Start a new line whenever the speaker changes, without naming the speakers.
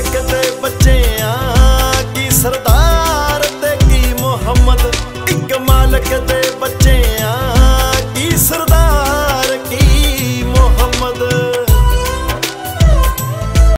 ਮਾਲਕ ਦੇ ਬੱਚੇ ਆ ਕੀ ਸਰਦਾਰ ਤੇ ਕੀ ਮੁਹੰਮਦ? ਇੱਕ ਮਾਲਕ ਦੇ